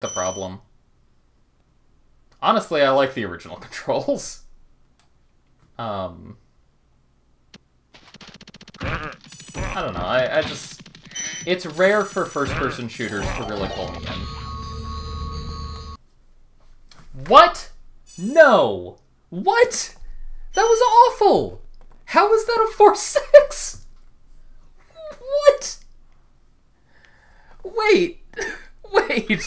the problem. Honestly, I like the original controls. Um, I don't know. I, I just it's rare for first-person shooters to really pull me in. What? No. What? That was awful. How was that a four six? What? Wait. Wait.